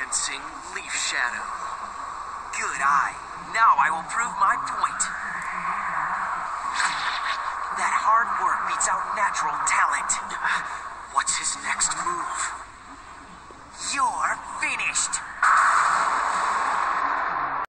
dancing leaf shadow. Good eye. Now I will prove my point. That hard work beats out natural talent. What's his next move?